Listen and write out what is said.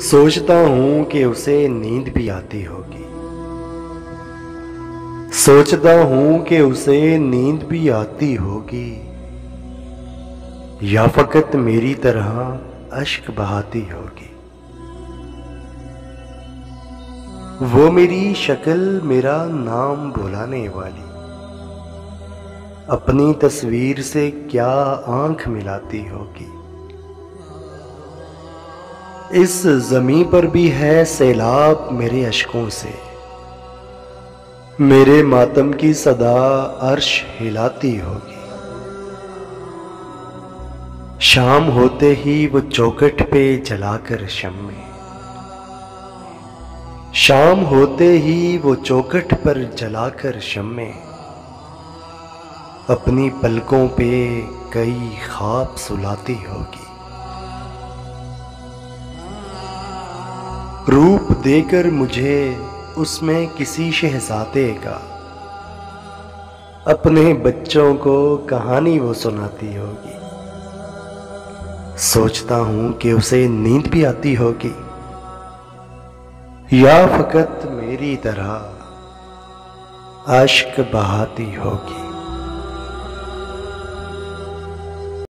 सोचता हूँ कि उसे नींद भी आती होगी। सोचता हूँ कि उसे नींद भी आती होगी। या फकत मेरी तरह अश्क बहाती होगी। वो मेरी शक्ल मेरा नाम बुलाने वाली। अपनी तस्वीर से क्या आँख मिलाती होगी। इस जमी पर भी है सैलाब मेरे अशकों से। मेरे मातम की सदा अर्श हिलाती होगी। शाम होते ही वो चौकट पे जलाकर शम्मे। शाम होते ही वो चौकट पर जलाकर शम्मे। अपनी पलकों पे कई ख्वाब सुलाती होगी। रूप देकर मुझे उसमें किसी शहजादे का। अपने बच्चों को कहानी वो सुनाती होगी। सोचता हूँ कि उसे नींद भी आती होगी। या फकत मेरी तरह अश्क बहाती होगी।